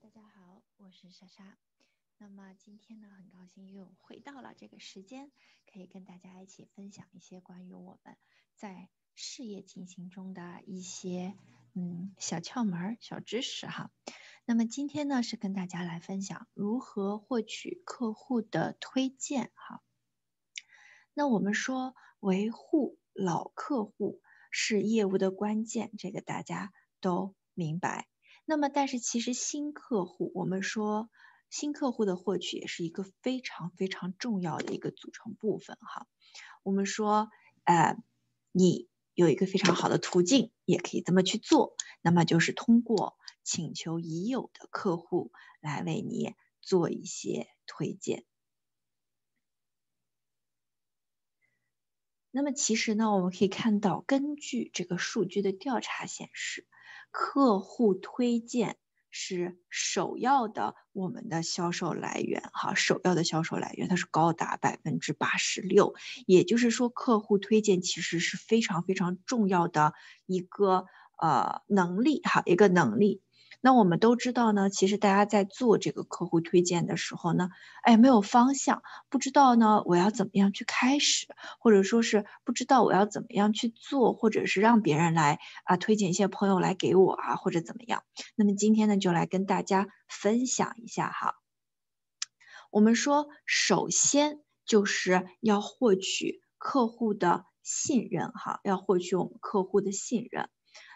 大家好，我是莎莎。那么今天呢，很高兴又回到了这个时间，可以跟大家一起分享一些关于我们在事业进行中的一些嗯小窍门、小知识哈。那么今天呢，是跟大家来分享如何获取客户的推荐哈。那我们说维护老客户是业务的关键，这个大家都明白。那么，但是其实新客户，我们说新客户的获取也是一个非常非常重要的一个组成部分哈。我们说，呃，你有一个非常好的途径，也可以这么去做，那么就是通过请求已有的客户来为你做一些推荐。那么其实呢，我们可以看到，根据这个数据的调查显示。客户推荐是首要的，我们的销售来源哈，首要的销售来源，它是高达百分之八十六。也就是说，客户推荐其实是非常非常重要的一个呃能力哈，一个能力。那我们都知道呢，其实大家在做这个客户推荐的时候呢，哎，没有方向，不知道呢我要怎么样去开始，或者说是不知道我要怎么样去做，或者是让别人来啊推荐一些朋友来给我啊，或者怎么样。那么今天呢，就来跟大家分享一下哈。我们说，首先就是要获取客户的信任哈，要获取我们客户的信任。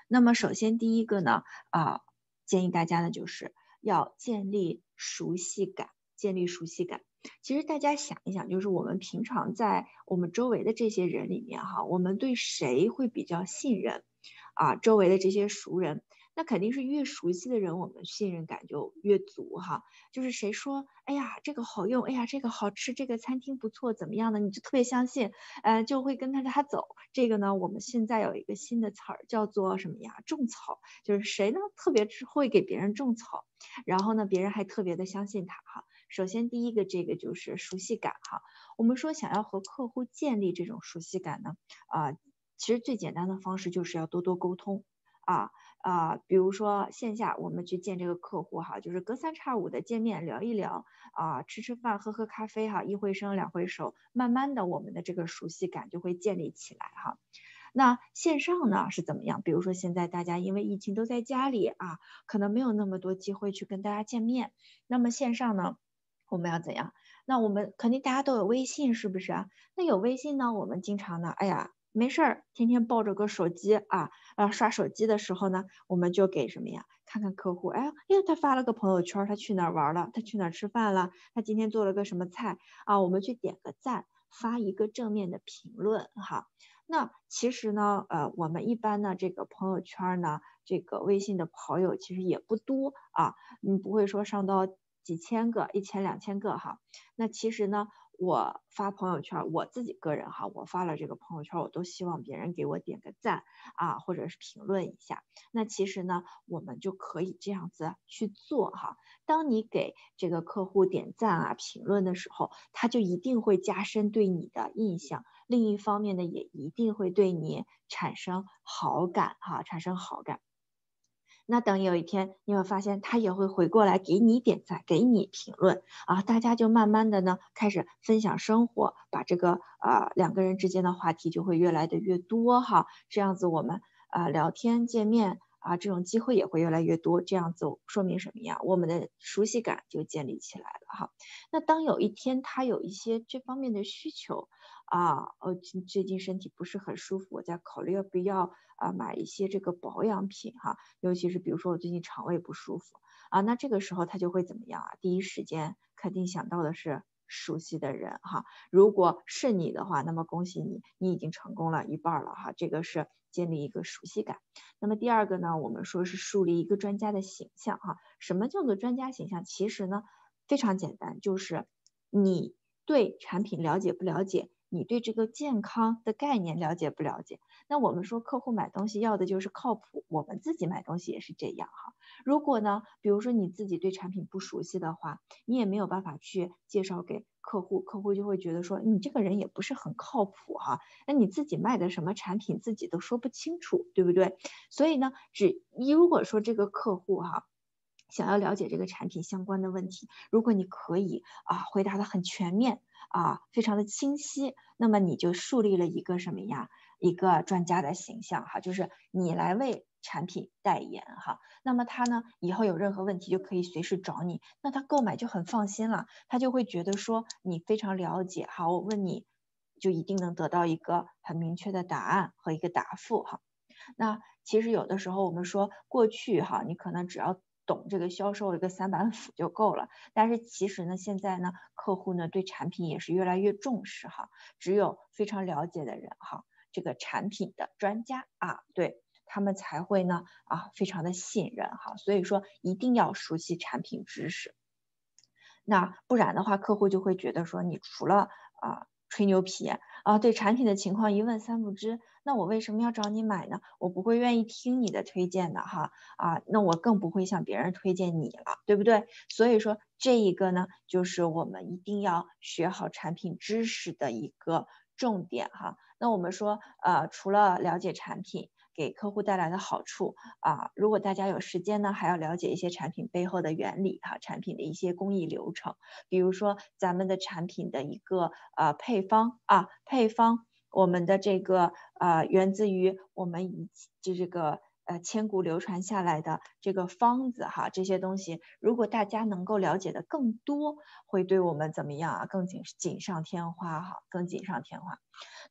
那么首先第一个呢，啊。建议大家呢，就是要建立熟悉感，建立熟悉感。其实大家想一想，就是我们平常在我们周围的这些人里面，哈，我们对谁会比较信任？啊，周围的这些熟人。那肯定是越熟悉的人，我们信任感就越足哈。就是谁说，哎呀，这个好用，哎呀，这个好吃，这个餐厅不错，怎么样的，你就特别相信，呃，就会跟着他走。这个呢，我们现在有一个新的词儿叫做什么呀？种草，就是谁呢特别会给别人种草，然后呢，别人还特别的相信他哈。首先第一个这个就是熟悉感哈。我们说想要和客户建立这种熟悉感呢，啊，其实最简单的方式就是要多多沟通啊。啊，比如说线下我们去见这个客户哈，就是隔三差五的见面聊一聊啊，吃吃饭喝喝咖啡哈，一回生两回熟，慢慢的我们的这个熟悉感就会建立起来哈。那线上呢是怎么样？比如说现在大家因为疫情都在家里啊，可能没有那么多机会去跟大家见面，那么线上呢我们要怎样？那我们肯定大家都有微信是不是？那有微信呢，我们经常呢，哎呀。没事儿，天天抱着个手机啊，啊刷手机的时候呢，我们就给什么呀？看看客户，哎呀，哎他发了个朋友圈，他去哪儿玩了？他去哪儿吃饭了？他今天做了个什么菜啊？我们去点个赞，发一个正面的评论哈。那其实呢，呃，我们一般呢，这个朋友圈呢，这个微信的好友其实也不多啊，嗯不会说上到几千个、一千两千个哈。那其实呢。我发朋友圈，我自己个人哈，我发了这个朋友圈，我都希望别人给我点个赞啊，或者是评论一下。那其实呢，我们就可以这样子去做哈。当你给这个客户点赞啊、评论的时候，他就一定会加深对你的印象。另一方面呢，也一定会对你产生好感哈，产生好感。那等有一天你会发现，他也会回过来给你点赞，给你评论啊，大家就慢慢的呢开始分享生活，把这个啊两个人之间的话题就会越来的越多哈，这样子我们啊聊天见面啊这种机会也会越来越多，这样子说明什么呀？我们的熟悉感就建立起来了哈。那当有一天他有一些这方面的需求。啊，呃，最近身体不是很舒服，我在考虑要不要啊买一些这个保养品哈，尤其是比如说我最近肠胃不舒服啊，那这个时候他就会怎么样啊？第一时间肯定想到的是熟悉的人哈，如果是你的话，那么恭喜你，你已经成功了一半了哈，这个是建立一个熟悉感。那么第二个呢，我们说是树立一个专家的形象哈，什么叫做专家形象？其实呢非常简单，就是你对产品了解不了解？你对这个健康的概念了解不了解？那我们说客户买东西要的就是靠谱，我们自己买东西也是这样哈。如果呢，比如说你自己对产品不熟悉的话，你也没有办法去介绍给客户，客户就会觉得说你这个人也不是很靠谱哈。那你自己卖的什么产品自己都说不清楚，对不对？所以呢，只如果说这个客户哈。想要了解这个产品相关的问题，如果你可以啊回答的很全面啊，非常的清晰，那么你就树立了一个什么呀？一个专家的形象哈，就是你来为产品代言哈。那么他呢，以后有任何问题就可以随时找你，那他购买就很放心了，他就会觉得说你非常了解哈，我问你就一定能得到一个很明确的答案和一个答复哈。那其实有的时候我们说过去哈，你可能只要。懂这个销售一个三板斧就够了，但是其实呢，现在呢，客户呢对产品也是越来越重视哈，只有非常了解的人哈，这个产品的专家啊，对他们才会呢啊非常的信任哈，所以说一定要熟悉产品知识，那不然的话，客户就会觉得说你除了啊。吹牛皮啊，对产品的情况一问三不知，那我为什么要找你买呢？我不会愿意听你的推荐的哈啊，那我更不会向别人推荐你了，对不对？所以说这一个呢，就是我们一定要学好产品知识的一个重点哈。那我们说呃，除了了解产品。给客户带来的好处啊，如果大家有时间呢，还要了解一些产品背后的原理哈，产品的一些工艺流程，比如说咱们的产品的一个呃配方啊，配方我们的这个呃源自于我们以就这个。呃，千古流传下来的这个方子哈，这些东西，如果大家能够了解的更多，会对我们怎么样啊？更锦锦上添花哈，更锦上添花。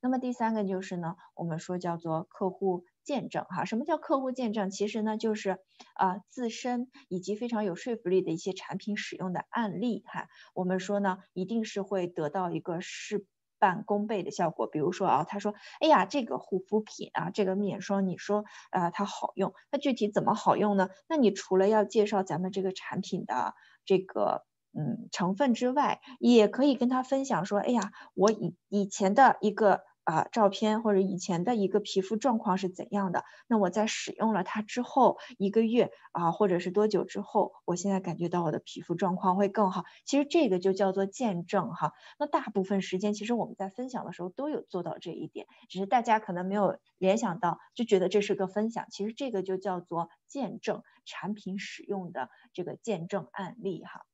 那么第三个就是呢，我们说叫做客户见证哈。什么叫客户见证？其实呢，就是啊自身以及非常有说服力的一些产品使用的案例哈。我们说呢，一定是会得到一个事。半功倍的效果，比如说啊，他说，哎呀，这个护肤品啊，这个面霜，你说啊，它好用，那具体怎么好用呢？那你除了要介绍咱们这个产品的这个嗯成分之外，也可以跟他分享说，哎呀，我以以前的一个。啊，照片或者以前的一个皮肤状况是怎样的？那我在使用了它之后一个月啊，或者是多久之后，我现在感觉到我的皮肤状况会更好。其实这个就叫做见证哈。那大部分时间其实我们在分享的时候都有做到这一点，只是大家可能没有联想到，就觉得这是个分享。其实这个就叫做见证产品使用的这个见证案例哈。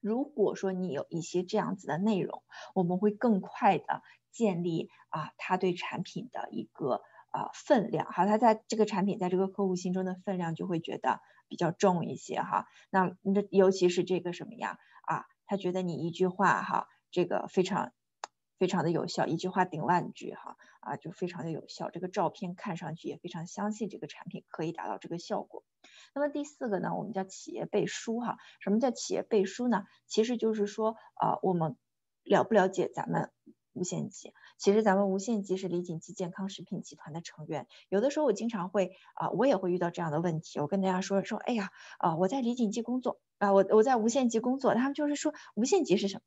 如果说你有一些这样子的内容，我们会更快的。建立啊，他对产品的一个啊分量，哈，他在这个产品在这个客户心中的分量就会觉得比较重一些哈。那那尤其是这个什么呀啊，他觉得你一句话哈，这个非常非常的有效，一句话顶万句哈啊，就非常的有效。这个照片看上去也非常相信这个产品可以达到这个效果。那么第四个呢，我们叫企业背书哈。什么叫企业背书呢？其实就是说啊，我们了不了解咱们。无限极，其实咱们无限极是李锦记健康食品集团的成员。有的时候我经常会啊，我也会遇到这样的问题。我跟大家说说，哎呀，啊，我在李锦记工作啊，我我在无限极工作，他们就是说无限极是什么？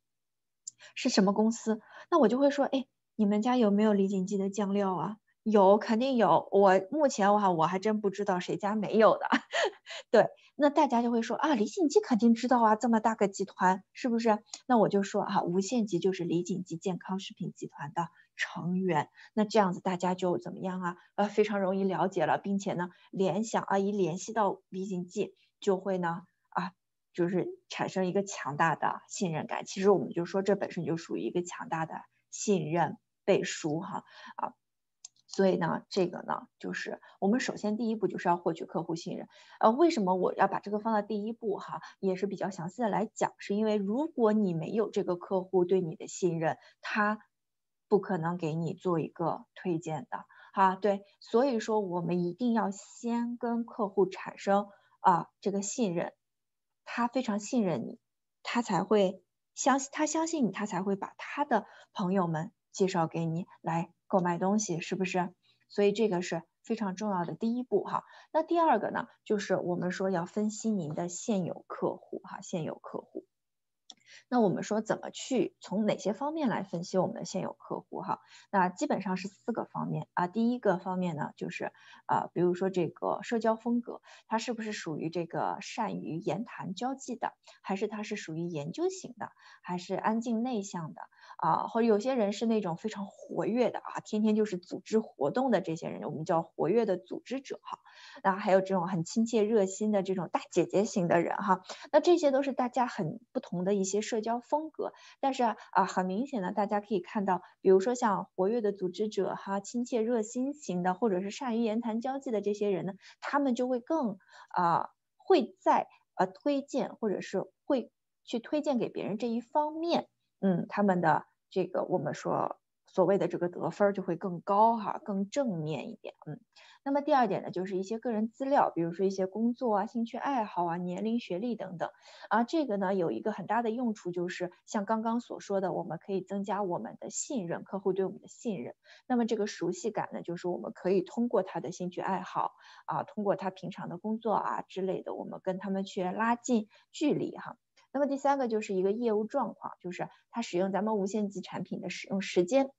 是什么公司？那我就会说，哎，你们家有没有李锦记的酱料啊？有，肯定有。我目前我哈，我还真不知道谁家没有的。对，那大家就会说啊，李锦记肯定知道啊，这么大个集团，是不是？那我就说啊，无限极就是李锦记健康食品集团的成员。那这样子大家就怎么样啊？呃，非常容易了解了，并且呢，联想啊，一联系到李锦记，就会呢啊，就是产生一个强大的信任感。其实我们就说，这本身就属于一个强大的信任背书哈啊。所以呢，这个呢，就是我们首先第一步就是要获取客户信任。呃，为什么我要把这个放到第一步哈？也是比较详细的来讲，是因为如果你没有这个客户对你的信任，他不可能给你做一个推荐的哈。对，所以说我们一定要先跟客户产生啊这个信任，他非常信任你，他才会相信他相信你，他才会把他的朋友们介绍给你来。购买东西是不是？所以这个是非常重要的第一步哈。那第二个呢，就是我们说要分析您的现有客户哈，现有客户。那我们说怎么去从哪些方面来分析我们的现有客户哈？那基本上是四个方面啊。第一个方面呢，就是啊，比如说这个社交风格，他是不是属于这个善于言谈交际的，还是他是属于研究型的，还是安静内向的啊，或者有些人是那种非常活跃的啊，天天就是组织活动的这些人，我们叫活跃的组织者哈。那还有这种很亲切热心的这种大姐姐型的人哈。那这些都是大家很不同的一些社交风格。但是啊，很明显的，大家可以看到，比如说像活跃的组织者哈，亲切热心型的，或者是善于言谈交际的这些人呢，他们就会更啊会在呃推荐或者是会去推荐给别人这一方面。嗯，他们的这个我们说所谓的这个得分就会更高哈，更正面一点。嗯，那么第二点呢，就是一些个人资料，比如说一些工作啊、兴趣爱好啊、年龄、学历等等啊，这个呢有一个很大的用处，就是像刚刚所说的，我们可以增加我们的信任，客户对我们的信任。那么这个熟悉感呢，就是我们可以通过他的兴趣爱好啊，通过他平常的工作啊之类的，我们跟他们去拉近距离哈。那么第三个就是一个业务状况，就是他使用咱们无线机产品的使用时间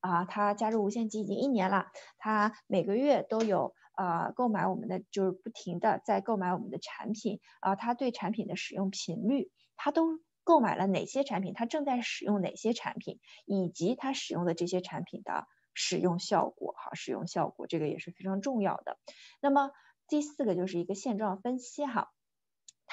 啊，他加入无线机已经一年了，他每个月都有啊购买我们的，就是不停的在购买我们的产品啊，他对产品的使用频率，他都购买了哪些产品，他正在使用哪些产品，以及他使用的这些产品的使用效果哈，使用效果这个也是非常重要的。那么第四个就是一个现状分析哈。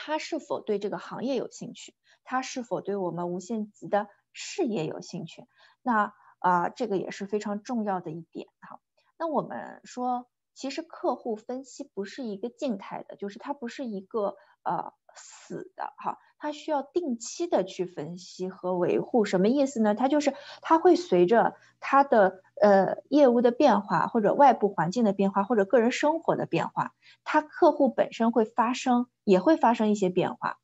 他是否对这个行业有兴趣？他是否对我们无限极的事业有兴趣？那啊，这个也是非常重要的一点哈。那我们说，其实客户分析不是一个静态的，就是它不是一个呃死的哈。它需要定期的去分析和维护，什么意思呢？它就是它会随着它的呃业务的变化，或者外部环境的变化，或者个人生活的变化，它客户本身会发生，也会发生一些变化，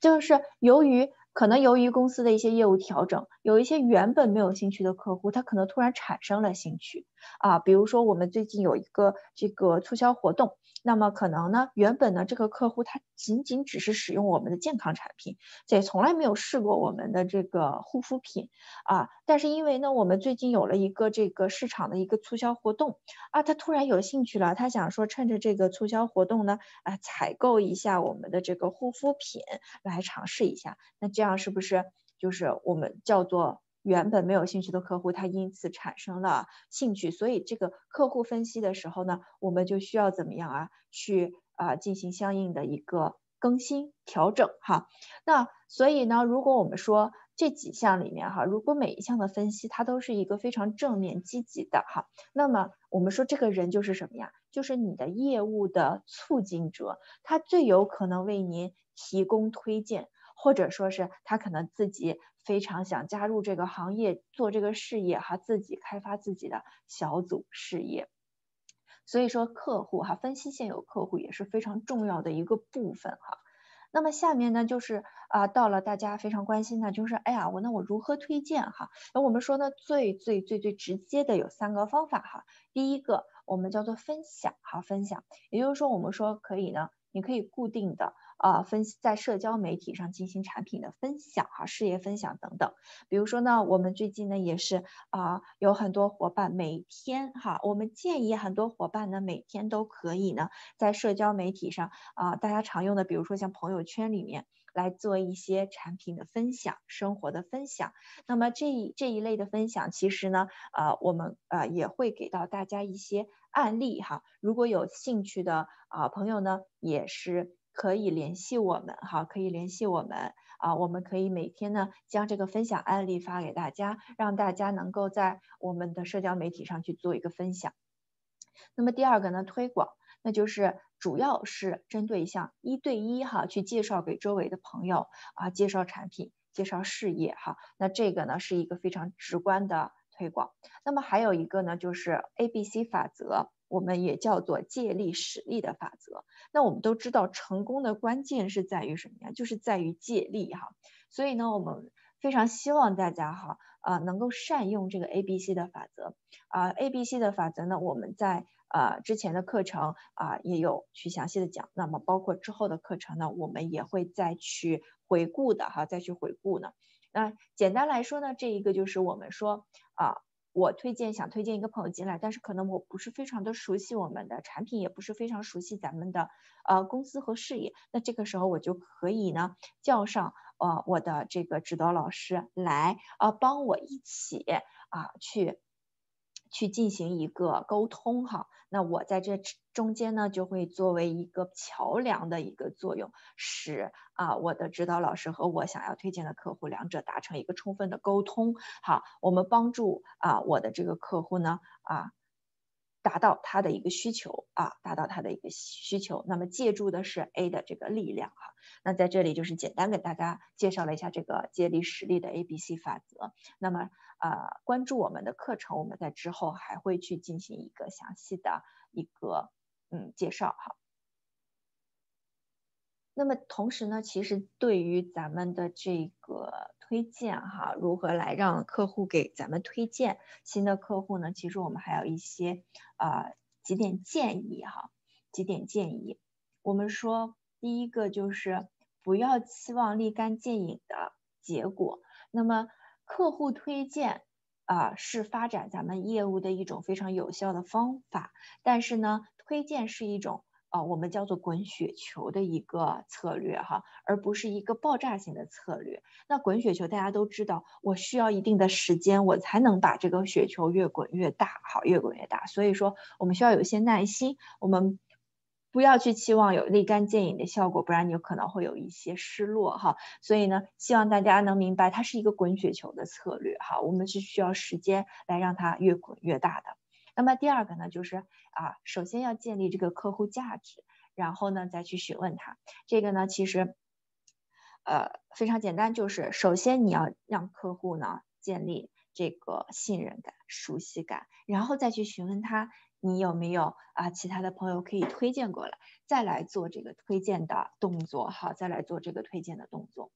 就是由于。可能由于公司的一些业务调整，有一些原本没有兴趣的客户，他可能突然产生了兴趣啊。比如说我们最近有一个这个促销活动，那么可能呢，原本呢这个客户他仅仅只是使用我们的健康产品，也从来没有试过我们的这个护肤品啊。但是因为呢，我们最近有了一个这个市场的一个促销活动啊，他突然有兴趣了，他想说趁着这个促销活动呢，啊采购一下我们的这个护肤品来尝试一下，那这。样是不是就是我们叫做原本没有兴趣的客户，他因此产生了兴趣？所以这个客户分析的时候呢，我们就需要怎么样啊？去啊进行相应的一个更新调整哈。那所以呢，如果我们说这几项里面哈，如果每一项的分析它都是一个非常正面积极的哈，那么我们说这个人就是什么呀？就是你的业务的促进者，他最有可能为您提供推荐。或者说是他可能自己非常想加入这个行业做这个事业哈，自己开发自己的小组事业。所以说客户哈，分析现有客户也是非常重要的一个部分哈。那么下面呢就是啊到了大家非常关心的，就是哎呀我那我如何推荐哈？那我们说呢最最最最直接的有三个方法哈。第一个我们叫做分享哈，分享，也就是说我们说可以呢，你可以固定的。啊，分在社交媒体上进行产品的分享哈，事业分享等等。比如说呢，我们最近呢也是啊，有很多伙伴每天哈，我们建议很多伙伴呢每天都可以呢在社交媒体上啊，大家常用的，比如说像朋友圈里面来做一些产品的分享、生活的分享。那么这一这一类的分享，其实呢，啊，我们啊也会给到大家一些案例哈。如果有兴趣的啊朋友呢，也是。可以联系我们哈，可以联系我们啊，我们可以每天呢将这个分享案例发给大家，让大家能够在我们的社交媒体上去做一个分享。那么第二个呢，推广，那就是主要是针对像一对一哈，去介绍给周围的朋友啊，介绍产品，介绍事业哈，那这个呢是一个非常直观的推广。那么还有一个呢，就是 A B C 法则。我们也叫做借力使力的法则。那我们都知道，成功的关键是在于什么呀？就是在于借力哈。所以呢，我们非常希望大家哈啊能够善用这个 A B C 的法则啊。A B C 的法则呢，我们在啊之前的课程啊也有去详细的讲。那么包括之后的课程呢，我们也会再去回顾的哈，再去回顾呢。那简单来说呢，这一个就是我们说啊。我推荐想推荐一个朋友进来，但是可能我不是非常的熟悉我们的产品，也不是非常熟悉咱们的呃公司和事业，那这个时候我就可以呢叫上呃我的这个指导老师来啊帮我一起啊去去进行一个沟通哈。那我在这中间呢，就会作为一个桥梁的一个作用，使啊我的指导老师和我想要推荐的客户两者达成一个充分的沟通。好，我们帮助啊我的这个客户呢啊达到他的一个需求啊，达到他的一个需求。那么借助的是 A 的这个力量哈。那在这里就是简单给大家介绍了一下这个借力使力的 A B C 法则。那么。呃，关注我们的课程，我们在之后还会去进行一个详细的一个嗯介绍哈。那么同时呢，其实对于咱们的这个推荐哈，如何来让客户给咱们推荐新的客户呢？其实我们还有一些呃几点建议哈，几点建议。我们说第一个就是不要期望立竿见影的结果，那么。客户推荐啊是发展咱们业务的一种非常有效的方法，但是呢，推荐是一种啊我们叫做滚雪球的一个策略哈，而不是一个爆炸性的策略。那滚雪球大家都知道，我需要一定的时间，我才能把这个雪球越滚越大，好，越滚越大。所以说，我们需要有一些耐心，我们。不要去期望有立竿见影的效果，不然你有可能会有一些失落哈。所以呢，希望大家能明白，它是一个滚雪球的策略哈。我们是需要时间来让它越滚越大的。那么第二个呢，就是啊，首先要建立这个客户价值，然后呢再去询问他。这个呢，其实呃非常简单，就是首先你要让客户呢建立这个信任感、熟悉感，然后再去询问他。你有没有啊？其他的朋友可以推荐过来，再来做这个推荐的动作，好，再来做这个推荐的动作。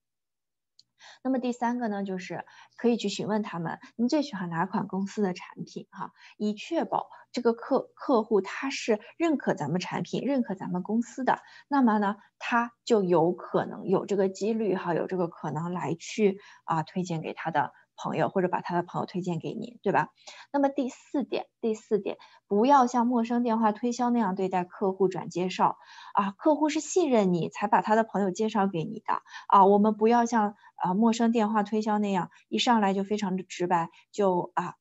那么第三个呢，就是可以去询问他们，你最喜欢哪款公司的产品，哈，以确保这个客客户他是认可咱们产品、认可咱们公司的，那么呢，他就有可能有这个几率，哈，有这个可能来去啊推荐给他的。朋友或者把他的朋友推荐给你，对吧？那么第四点，第四点，不要像陌生电话推销那样对待客户转介绍啊，客户是信任你才把他的朋友介绍给你的啊，我们不要像啊陌生电话推销那样一上来就非常的直白，就啊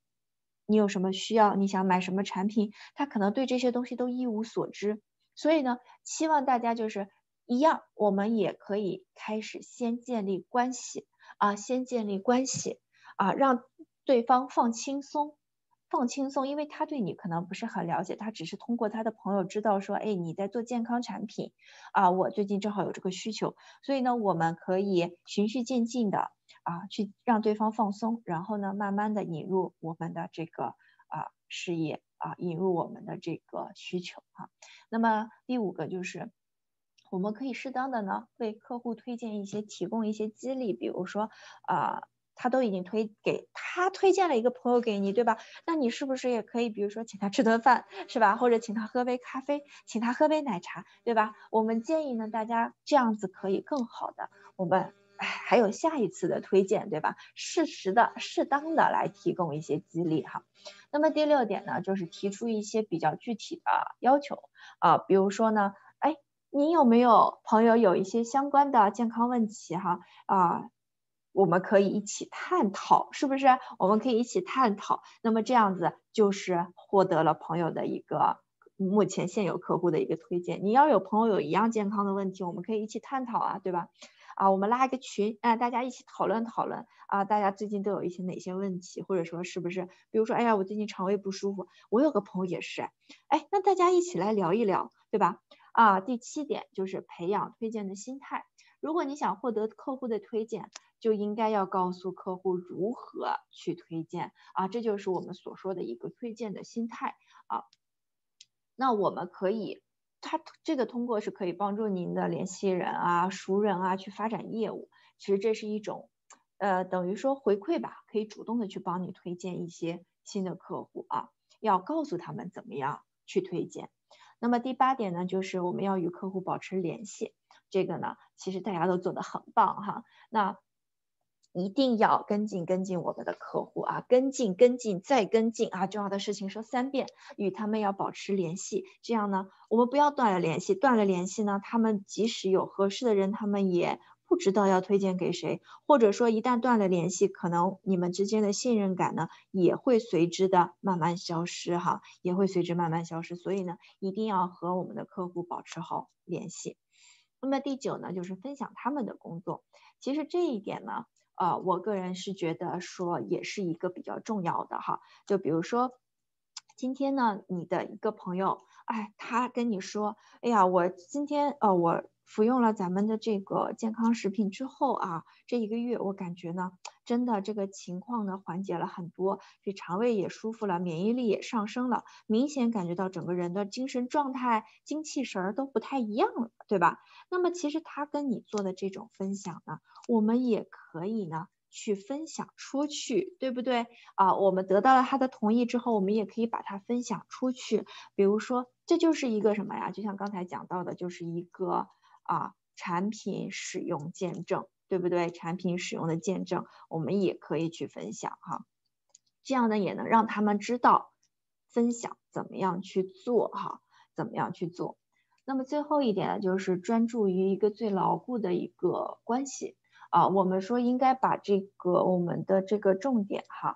你有什么需要，你想买什么产品，他可能对这些东西都一无所知，所以呢，希望大家就是一样，我们也可以开始先建立关系啊，先建立关系。啊，让对方放轻松，放轻松，因为他对你可能不是很了解，他只是通过他的朋友知道说，哎，你在做健康产品，啊，我最近正好有这个需求，所以呢，我们可以循序渐进的啊，去让对方放松，然后呢，慢慢的引入我们的这个啊事业啊，引入我们的这个需求哈。那么第五个就是，我们可以适当的呢，为客户推荐一些，提供一些激励，比如说啊。他都已经推给他推荐了一个朋友给你，对吧？那你是不是也可以，比如说请他吃顿饭，是吧？或者请他喝杯咖啡，请他喝杯奶茶，对吧？我们建议呢，大家这样子可以更好的，我们还有下一次的推荐，对吧？适时的、适当的来提供一些激励哈。那么第六点呢，就是提出一些比较具体的要求啊，比如说呢，哎，你有没有朋友有一些相关的健康问题哈啊？我们可以一起探讨，是不是？我们可以一起探讨，那么这样子就是获得了朋友的一个目前现有客户的一个推荐。你要有朋友有一样健康的问题，我们可以一起探讨啊，对吧？啊，我们拉一个群，哎，大家一起讨论讨论啊，大家最近都有一些哪些问题，或者说是不是？比如说，哎呀，我最近肠胃不舒服，我有个朋友也是，哎，那大家一起来聊一聊，对吧？啊，第七点就是培养推荐的心态。如果你想获得客户的推荐，就应该要告诉客户如何去推荐啊，这就是我们所说的一个推荐的心态啊。那我们可以，他这个通过是可以帮助您的联系人啊、熟人啊去发展业务。其实这是一种，呃，等于说回馈吧，可以主动的去帮你推荐一些新的客户啊，要告诉他们怎么样去推荐。那么第八点呢，就是我们要与客户保持联系。这个呢，其实大家都做得很棒哈。那一定要跟进跟进我们的客户啊，跟进跟进再跟进啊，重要的事情说三遍，与他们要保持联系。这样呢，我们不要断了联系，断了联系呢，他们即使有合适的人，他们也不知道要推荐给谁，或者说一旦断了联系，可能你们之间的信任感呢也会随之的慢慢消失哈，也会随之慢慢消失。所以呢，一定要和我们的客户保持好联系。那么第九呢，就是分享他们的工作。其实这一点呢，呃，我个人是觉得说也是一个比较重要的哈。就比如说今天呢，你的一个朋友，哎，他跟你说，哎呀，我今天呃我。服用了咱们的这个健康食品之后啊，这一个月我感觉呢，真的这个情况呢缓解了很多，这肠胃也舒服了，免疫力也上升了，明显感觉到整个人的精神状态、精气神儿都不太一样了，对吧？那么其实他跟你做的这种分享呢，我们也可以呢去分享出去，对不对？啊，我们得到了他的同意之后，我们也可以把它分享出去。比如说，这就是一个什么呀？就像刚才讲到的，就是一个。啊，产品使用见证，对不对？产品使用的见证，我们也可以去分享哈，这样呢也能让他们知道分享怎么样去做哈，怎么样去做。那么最后一点呢，就是专注于一个最牢固的一个关系啊，我们说应该把这个我们的这个重点哈。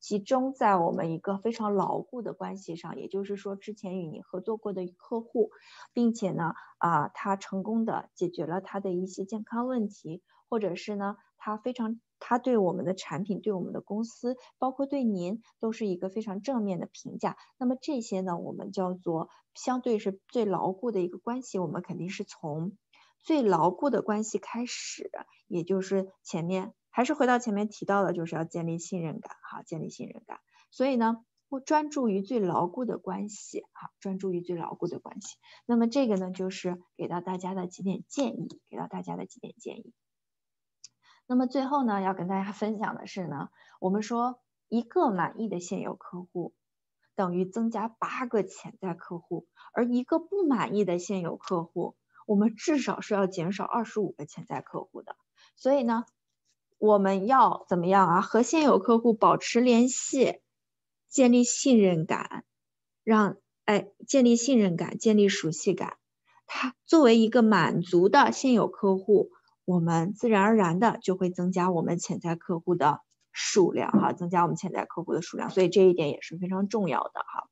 集中在我们一个非常牢固的关系上，也就是说，之前与你合作过的客户，并且呢，啊，他成功的解决了他的一些健康问题，或者是呢，他非常，他对我们的产品、对我们的公司，包括对您，都是一个非常正面的评价。那么这些呢，我们叫做相对是最牢固的一个关系，我们肯定是从最牢固的关系开始，也就是前面。还是回到前面提到的，就是要建立信任感，哈，建立信任感。所以呢，不专注于最牢固的关系，哈，专注于最牢固的关系。那么这个呢，就是给到大家的几点建议，给到大家的几点建议。那么最后呢，要跟大家 分享的是呢，我们说一个满意的现有客户等于增加八个潜在客户，而一个不满意的现有客户，我们至少是要减少二十五个潜在客户的。所以呢。我们要怎么样啊？和现有客户保持联系，建立信任感，让哎建立信任感，建立熟悉感。他作为一个满足的现有客户，我们自然而然的就会增加我们潜在客户的数量哈，增加我们潜在客户的数量。所以这一点也是非常重要的哈。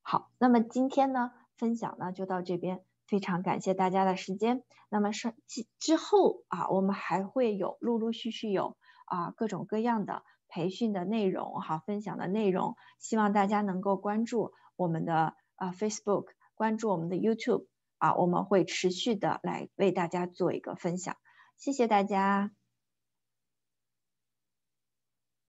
好，那么今天呢，分享呢就到这边。非常感谢大家的时间。那么上之之后啊，我们还会有陆陆续续有啊各种各样的培训的内容哈，分享的内容，希望大家能够关注我们的啊 Facebook，关注我们的 YouTube 啊，我们会持续的来为大家做一个分享。谢谢大家。